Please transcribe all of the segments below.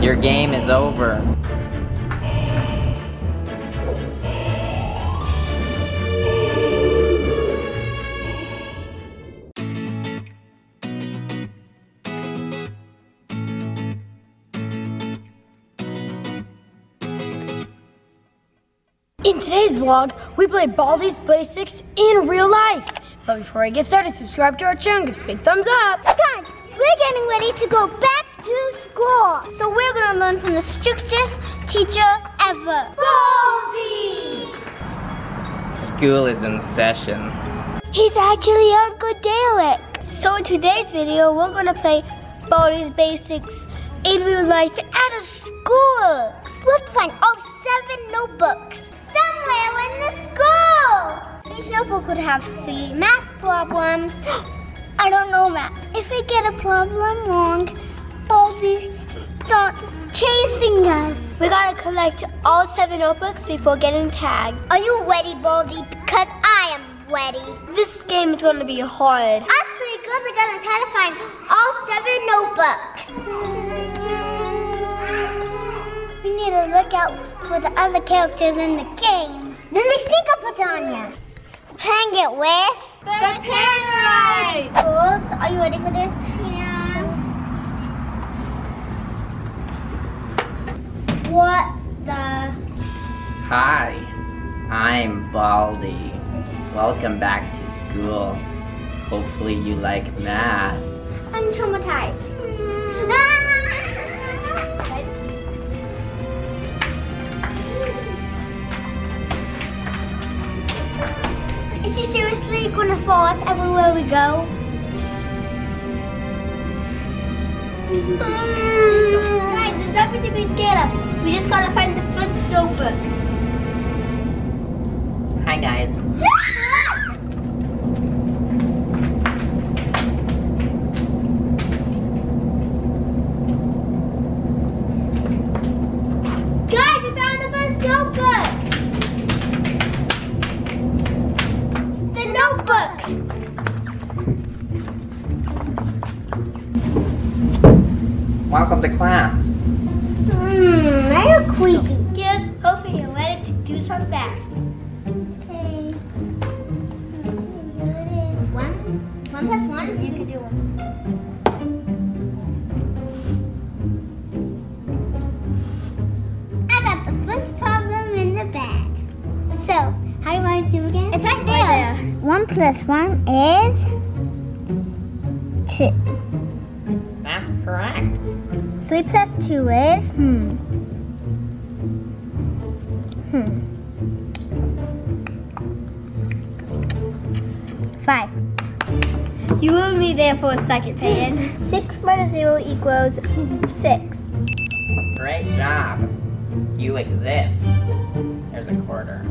Your game is over. In today's vlog, we play Baldi's Basics in real life. But before I get started, subscribe to our channel, and give us a big thumbs up. Guys, we're getting ready to go back to school. So we're gonna learn from the strictest teacher ever. Baldi! School is in session. He's actually good Dalek. So in today's video, we're gonna play Baldi's Basics in real life at a school. Let's find all seven notebooks somewhere in the school. Each notebook would have three math problems. I don't know math. If we get a problem wrong, Starts chasing us. We gotta collect all seven notebooks before getting tagged. Are you ready, Baldi? Because I am ready. This game is gonna be hard. Us three girls are gonna try to find all seven notebooks. We need to look out for the other characters in the game. Then they sneak up on you. Playing it with the Tannerites. Girls, are you ready for this? I'm Welcome back to school. Hopefully you like math. I'm traumatized. Is he seriously gonna follow us everywhere we go? Guys, there's nothing to be scared of. We just gotta find the first notebook. The notebook. Welcome to class. Hmm, they're creepy. One plus one, you can do it. I got the first problem in the bag. So, how do I want to do again? It's right there. One plus one is two. That's correct. Three plus two is hmm. Hmm. Be there for a second, Payton. Six minus zero equals six. Great job. You exist. Here's a quarter.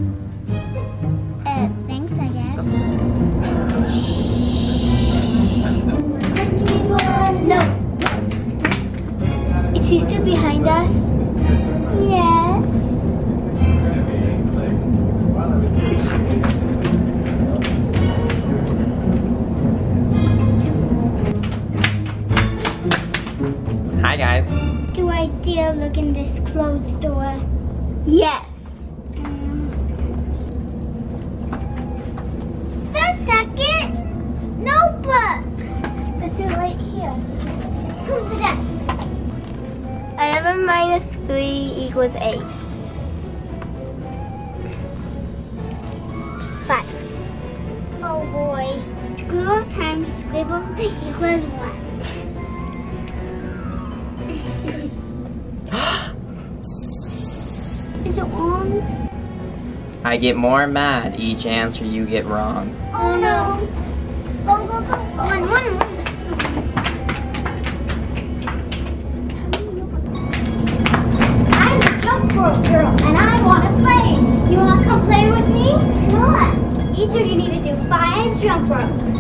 I look in this closed door? Yes. Mm. The second notebook. Let's do it right here. Who's that? 11 minus 3 equals 8. 5. Oh boy. Squiggle times squiggle equals 1. Is it wrong? I get more mad each answer you get wrong. Oh no. Go, go, go. One, one, one. I'm a jump rope girl and I want to play. You want to come play with me? Each of you need to do five jump ropes.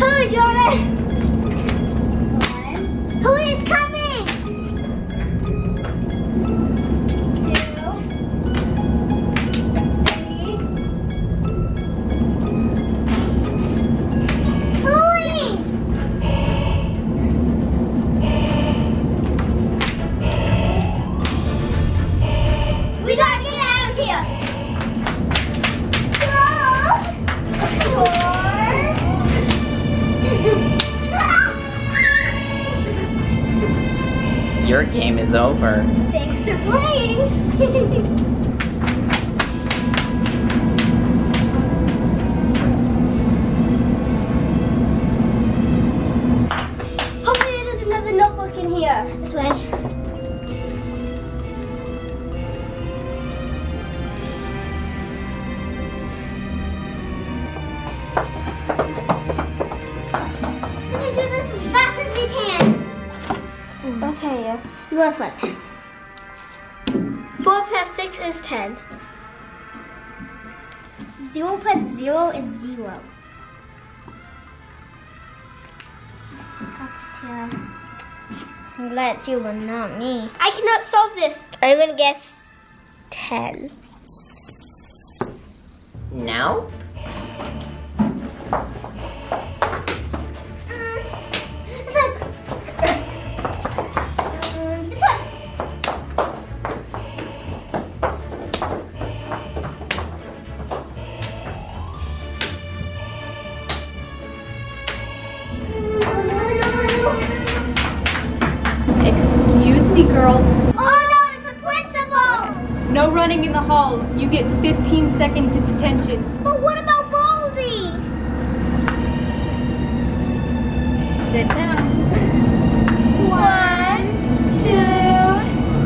Who, Jordyn? Is over. Thanks for playing. Okay, yeah. You go first. Four plus six is ten. Zero plus zero is zero. That's Tara. I'm glad you, but not me. I cannot solve this. I'm gonna guess ten. Now? 15 seconds of detention. But what about Baldi? Sit down. One, two,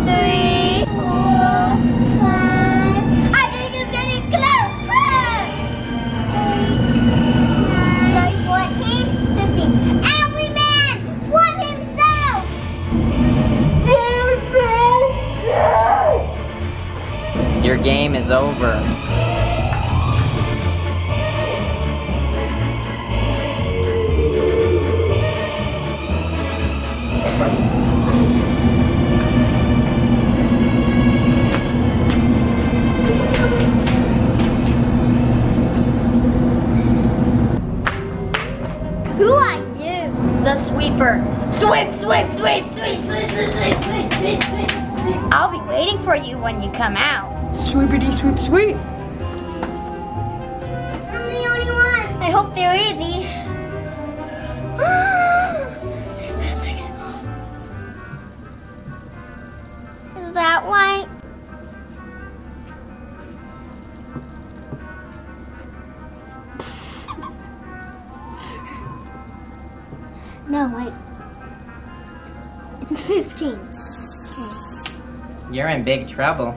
three, four, five. I think it's getting closer. Eight, nine, fourteen, fifteen. Every man for himself. Your game is over. Sweep, sweep, sweep, sweep, sweep, sweep, sweep, sweep, sweep. I'll be waiting for you when you come out. Sweepity sweep sweep. I'm the only one. I hope they're easy. Six, six. Is that white? No, wait. It's 15. You're in big trouble.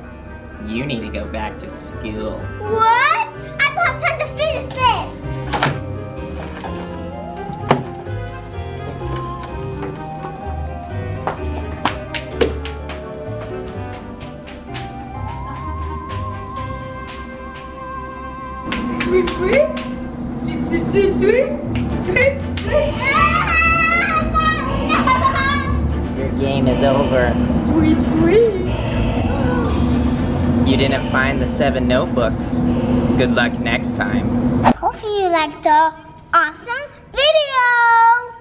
You need to go back to school. What? I don't have time to finish this. Sweep sweep. Sweep sweep sweep game is over. Sweep sweep. You didn't find the seven notebooks. Good luck next time. Hopefully you liked our awesome video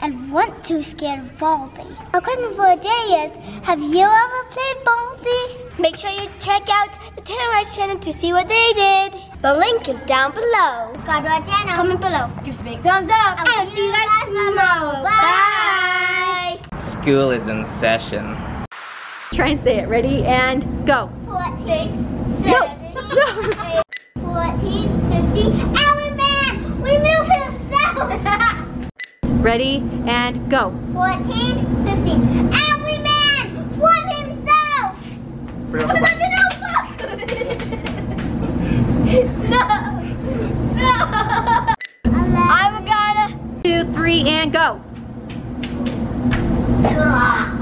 and weren't too scared of Baldi. Our question for the day is, have you ever played Baldi? Make sure you check out the Tannerites channel to see what they did. The link is down below. Subscribe to our channel. Comment below. Give us a big thumbs up. I'll see you guys tomorrow. Bye. School is in session. Try and say it. Ready? And go. Four, six, seven, no. eight, 14, 15, and we're back! We moved ourselves! Ready? And go. 14, 15, man! Flip himself! What about the notebook? no! No! I'm gonna... Two, three, and go. 哥